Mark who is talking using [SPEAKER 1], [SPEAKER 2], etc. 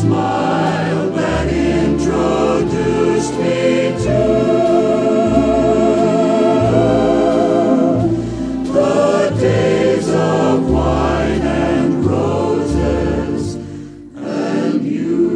[SPEAKER 1] smile that introduced me to the days of wine and roses and you.